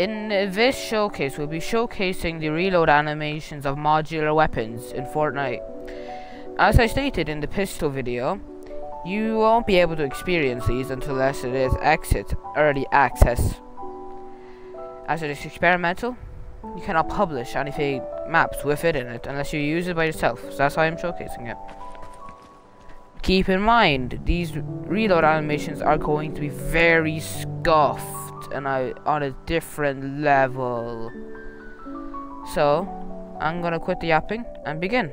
In this showcase, we'll be showcasing the reload animations of modular weapons in Fortnite. As I stated in the pistol video, you won't be able to experience these unless it is exit early access. As it is experimental, you cannot publish anything maps with it in it unless you use it by yourself. So that's why I'm showcasing it. Keep in mind, these reload animations are going to be very scuffed and I on a different level. So, I'm gonna quit the yapping and begin.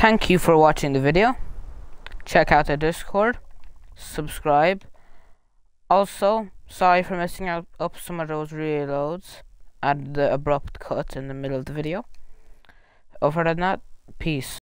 Thank you for watching the video. Check out the Discord. Subscribe. Also, sorry for messing out up some of those reloads and the abrupt cut in the middle of the video. Other than that, peace.